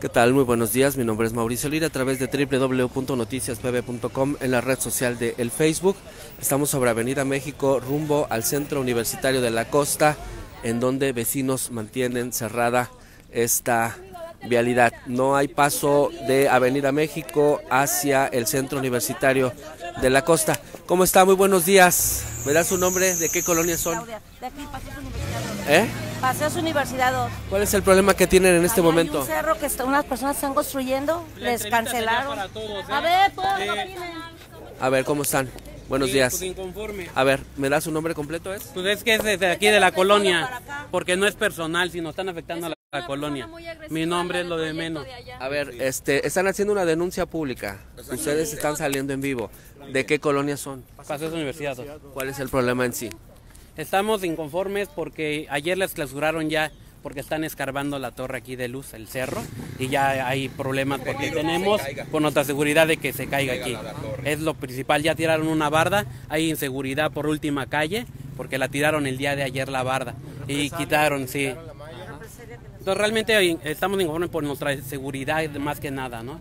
¿Qué tal? Muy buenos días. Mi nombre es Mauricio Lira a través de www.noticiaspb.com en la red social de El Facebook. Estamos sobre Avenida México rumbo al Centro Universitario de la Costa en donde vecinos mantienen cerrada esta vialidad. No hay paso de Avenida México hacia el Centro Universitario de la Costa. ¿Cómo está? Muy buenos días. ¿Me da su nombre? ¿De qué colonia son? De aquí, Paseos Universidad 2. ¿Eh? Paseos Universidad 2. ¿Cuál es el problema que tienen en este Allá hay momento? un cerro que está- unas personas están construyendo, les cancelaron. para todos, ¿eh? A ver, todos. A ¿cómo están? Buenos Sí, días. pues. A ver, ¿me da su nombre completo? ¿Es? Pues es que es desde aquí de la colonia, porque no es personal, sino están afectando a la, la colonia. Mi nombre es lo de menos. A ver, este, están haciendo una denuncia pública. Ustedes están saliendo en vivo. ¿De qué colonia son? Paseos Universidad. ¿Cuál es el problema en sí? Estamos inconformes porque ayer les clausuraron ya porque están escarbando la torre aquí de luz, el cerro, y ya hay problemas porque tenemos con nuestra seguridad de que se caiga aquí. Es lo principal, ya tiraron una barda, hay inseguridad por última calle, porque la tiraron el día de ayer la barda, y quitaron, sí. Entonces realmente estamos inconformes por nuestra seguridad más que nada, ¿no?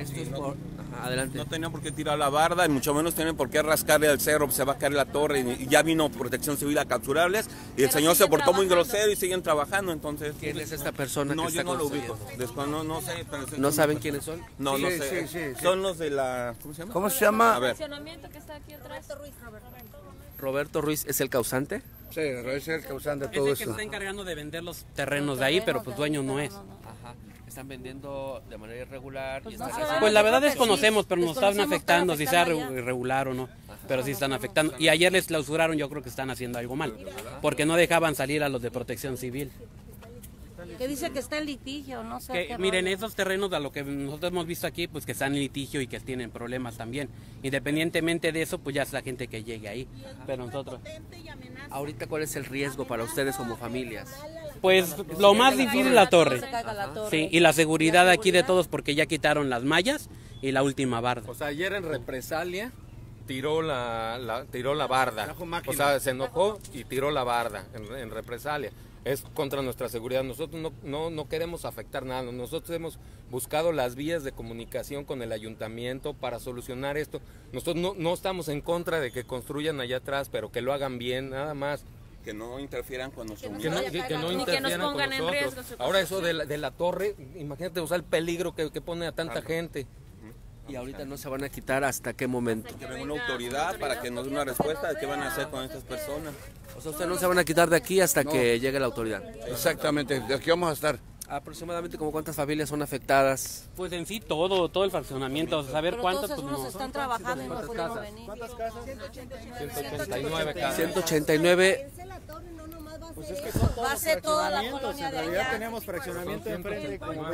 Esto es por... Ajá, adelante. No tenían por qué tirar la barda y mucho menos tienen por qué rascarle al cerro, se va a caer la torre y ya vino protección civil a capturarles y el señor se portó muy grosero y siguen trabajando, entonces... ¿Quién es esta persona No, que yo está no lo ubico. Después no, no sé. pero ¿No saben quiénes son? No, no Sí, sé. sí, sí, sí. Son los de la... ¿Cómo se llama? ¿Cómo se llama? A ver. que está aquí atrás. ¿Roberto Ruiz es el causante? Sí, es el causante de Es todo el que eso. está encargando de vender los terrenos de ahí, pero pues dueño no es. Ajá. Están vendiendo de manera irregular y no están haciendo- Pues la verdad desconocemos, sí, pero nos están afectando, si sea irregular o no. Pero sí están afectando. Y ayer les clausuraron, yo creo que están haciendo algo mal, porque no dejaban salir a los de protección civil. Que dice que está en litigio, no sé. Que, qué miren, rollo. esos terrenos, a lo que nosotros hemos visto aquí, pues que están en litigio y que tienen problemas también. Independientemente de eso, pues ya es la gente que llegue ahí. Pero nosotros, Ahorita, ¿cuál es el riesgo para ustedes como familias? pues lo más difícil es la torre. Sí, y la seguridad aquí de todos, porque ya quitaron las mallas y la última barda. O sea, ayer en represalia tiró la, la- tiró la barda. O sea, se enojó y tiró la barda en, en represalia. Es contra nuestra seguridad. Nosotros no, no, no queremos afectar nada. Nosotros hemos buscado las vías de comunicación con el ayuntamiento para solucionar esto. Nosotros no, no estamos en contra de que construyan allá atrás, pero que lo hagan bien, nada más. Que no interfieran con nuestro... Que no, que- que no Ni que nos interfieran con en nosotros. riesgo Ahora eso de la, de la torre, imagínate, o sea, el peligro que, que pone a tanta gente. Y ahorita no se van a quitar hasta qué momento. Que venga una autoridad para que nos dé una respuesta de qué van a hacer con estas personas. O sea, ustedes no se van a quitar de aquí hasta que llegue la autoridad. Exactamente, de aquí vamos a estar. Aproximadamente como cuántas familias son afectadas. Pues en sí todo, todo el fraccionamiento, saber Pero cuántos, todos pues no. están trabajando y no pudieron venir. 189 casas. 189, Va a ser toda la colonia de allá. tenemos fraccionamiento enfrente como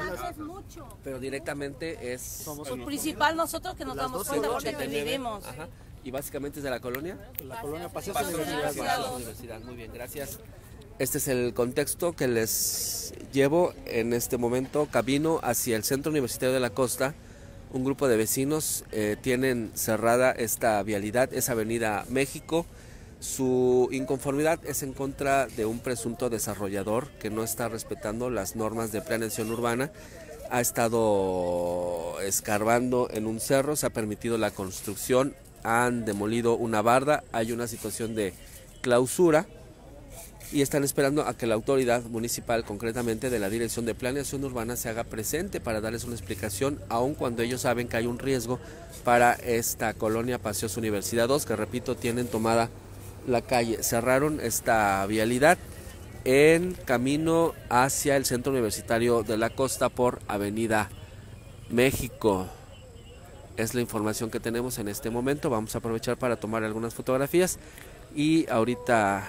pero directamente es... Pues principal nosotros que nos damos cuenta porque aquí 189. vivimos. Ajá. ¿Y básicamente es de la colonia? La colonia Paseos Universidad. Universidad. Muy bien, gracias. Este es el contexto que les llevo en este momento, camino hacia el Centro Universitario de la Costa. Un grupo de vecinos eh, tienen cerrada esta vialidad, es Avenida México. Su inconformidad es en contra de un presunto desarrollador que no está respetando las normas de planeación urbana. Ha estado escarbando en un cerro, se ha permitido la construcción, han demolido una barda, hay una situación de clausura y están esperando a que la autoridad municipal, concretamente de la Dirección de Planeación Urbana, se haga presente para darles una explicación, aun cuando ellos saben que hay un riesgo para esta colonia Paseos Universidad 2, que repito, tienen tomada la calle. Cerraron esta vialidad en camino hacia el Centro Universitario de la Costa por Avenida México. Es la información que tenemos en este momento. Vamos a aprovechar para tomar algunas fotografías y ahorita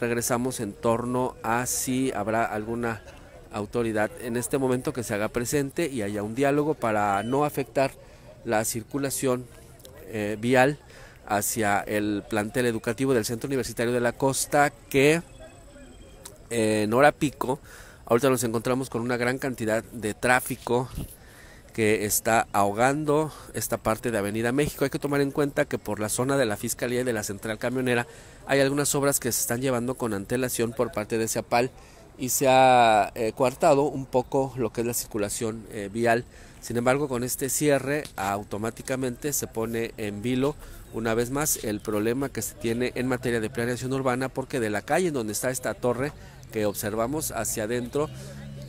regresamos en torno a si habrá alguna autoridad en este momento que se haga presente y haya un diálogo para no afectar la circulación eh, vial hacia el plantel educativo del Centro Universitario de la Costa que eh, en hora pico ahorita nos encontramos con una gran cantidad de tráfico que está ahogando esta parte de Avenida México. Hay que tomar en cuenta que por la zona de la Fiscalía y de la Central Camionera hay algunas obras que se están llevando con antelación por parte de CEPAL y se ha eh, coartado un poco lo que es la circulación eh, vial. Sin embargo, con este cierre automáticamente se pone en vilo una vez más el problema que se tiene en materia de planeación urbana porque de la calle en donde está esta torre que observamos hacia adentro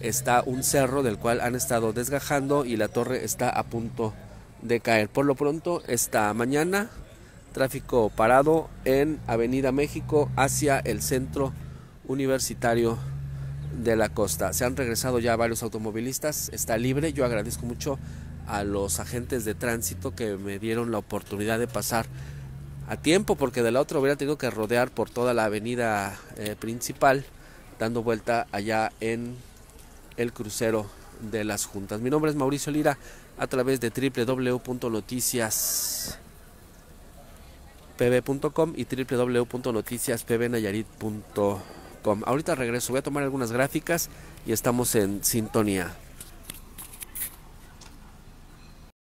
está un cerro del cual han estado desgajando y la torre está a punto de caer. Por lo pronto, esta mañana, tráfico parado en Avenida México hacia el centro universitario de la costa. Se han regresado ya varios automovilistas, está libre. Yo agradezco mucho a los agentes de tránsito que me dieron la oportunidad de pasar a tiempo, porque de la otra hubiera tenido que rodear por toda la avenida eh, principal, dando vuelta allá en el crucero de las juntas. Mi nombre es Mauricio Lira a través de www.noticiaspb.com y www.noticiaspbnayarit.com. Ahorita regreso, voy a tomar algunas gráficas y estamos en sintonía.